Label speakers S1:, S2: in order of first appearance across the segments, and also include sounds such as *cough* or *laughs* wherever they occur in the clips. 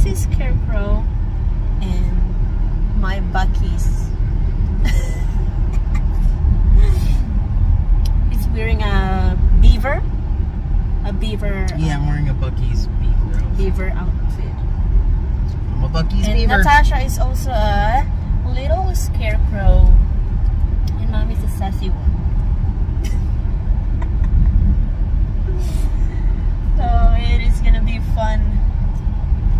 S1: sassy scarecrow and my Buc-ee's. *laughs* He's wearing a beaver. A beaver.
S2: Yeah, I'm wearing a Buc-ee's beaver outfit.
S1: Beaver outfit.
S2: I'm a Buc-ee's
S1: and
S2: beaver.
S1: Natasha is also a little scarecrow. And mommy's a sassy one. so it is gonna be fun.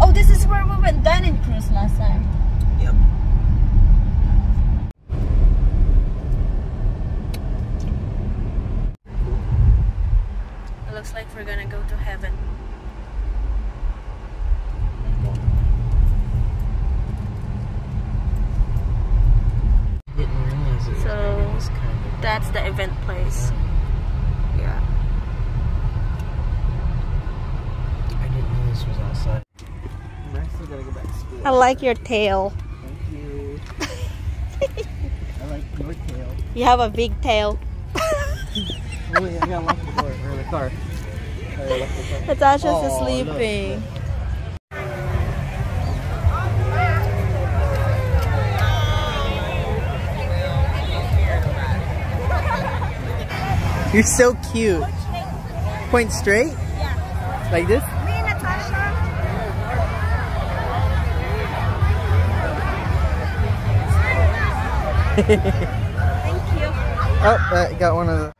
S1: Oh, this is where we went dining cruise last time.
S2: Yep.
S1: It looks like we're gonna go to heaven.
S2: Didn't realize it was
S1: So,
S2: this kind of.
S1: That's the event place. Yeah.
S2: I didn't know this was outside. I'm actually gonna go back to school.
S1: I like your tail.
S2: Thank you. *laughs* I like your tail.
S1: You have a big tail. *laughs*
S2: Oh wait, I gotta lock the door or the car. *laughs*
S1: Natasha's
S2: Oh, look.
S1: sleeping.
S2: You're so cute. Point straight?
S3: Yeah.
S2: Like this?
S3: Me, and Natasha. *laughs* Thank you.
S2: Oh, I got one of the.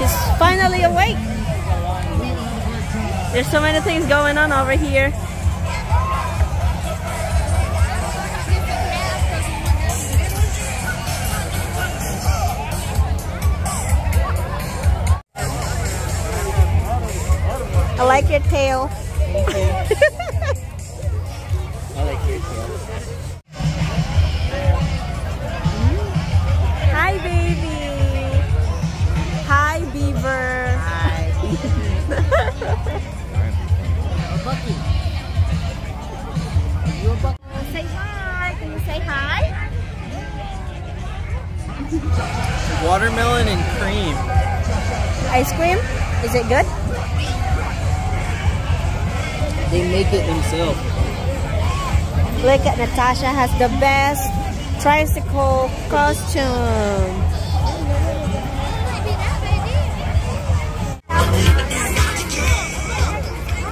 S1: She's finally awake. There's so many things going on over here. I like your tail. *laughs* Ice cream? Is it good?
S2: They make it themselves.
S1: Look at Natasha has the best tricycle costume.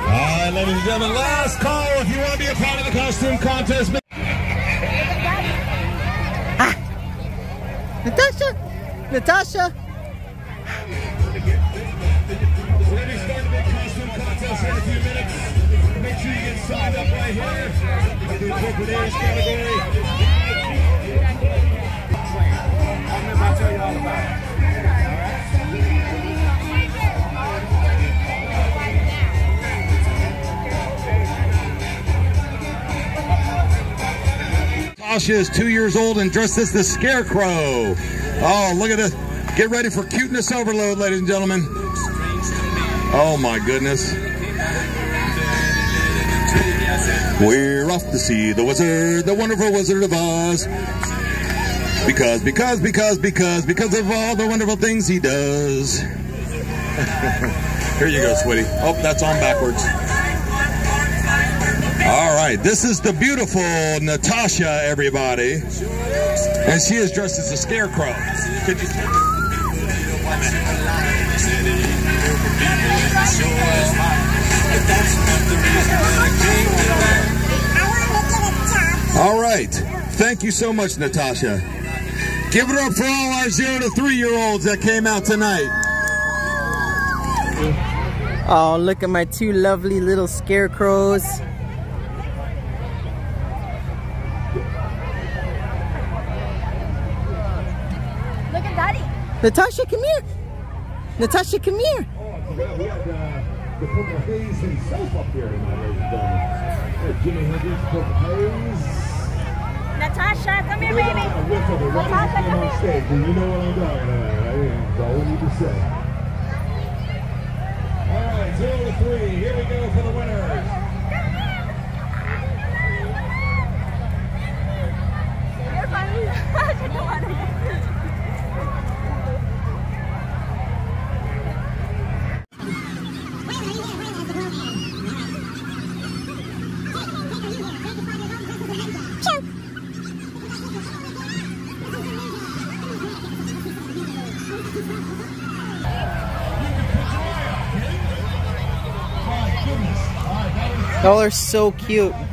S4: All right, ladies and gentlemen, last call if you want to be a part of the costume contest.
S2: Ah. Natasha!
S4: Natasha! Up right here. Appropriate age category. I'm about to tell you all about it. Tasha is two years old and dressed as the Scarecrow. Oh, look at this. Get ready for cuteness overload, ladies and gentlemen. Oh my goodness. We're off to see the wizard, the wonderful wizard of Oz. Because, because, because, because, because of all the wonderful things he does. *laughs* Here you go, sweetie. Oh, that's on backwards. All right, this is the beautiful Natasha, everybody. And she is dressed as a scarecrow. Could you right. Thank you so much, Natasha. Give it up for all our zero to three year olds that came out tonight.
S2: Oh, look at my two lovely little scarecrows.
S3: Look at daddy.
S2: Natasha, come here. Natasha, come here.
S4: We had uh, the Purple Haze himself up here tonight, ladies and gentlemen. Uh, Jimi Hendrix, Purple Haze.
S3: Natasha, come here, baby.
S4: Natasha, a whiff of it right as he came on stage, you know what I'm talking about? That's all we need to say. All right, zero to three. Here we go for the winners.
S2: Y'all are so cute. *laughs*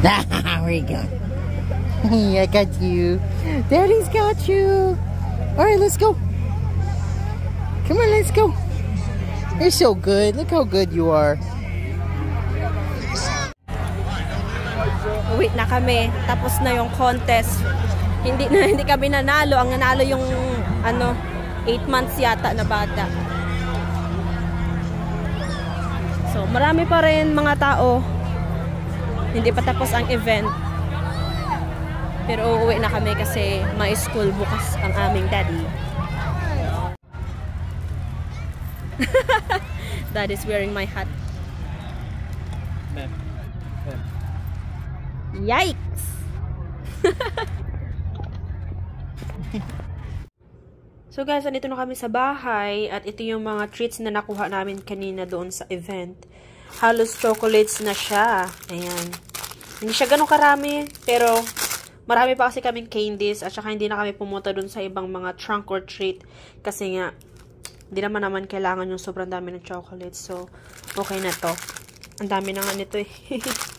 S2: *laughs* Where you going? *laughs* I got you. Daddy's got you. All right, let's go. Come on, let's go. You're so good. Look how good you are.
S1: Uwi na kami. Tapos na yung contest. Hindi na *laughs* hindi kami nanalo. Ang nanalo yung ano 8 months yata na bata. So, marami pa rin mga tao. Hindi pa tapos ang event. Pero uuwi na kami kasi may school bukas ang aming daddy. *laughs* Dad is wearing my hat. Yikes! *laughs* so guys, andito na kami sa bahay at ito yung mga treats na nakuha namin kanina doon sa event. Halos chocolates na siya. Ayan. Hindi siya ganun karami, pero marami pa kasi kaming candies at saka hindi na kami pumunta doon sa ibang mga trunk or treat kasi nga hindi naman naman kailangan yung sobrang dami ng chocolates. So, okay na to. Ang dami na nga nito eh. *laughs*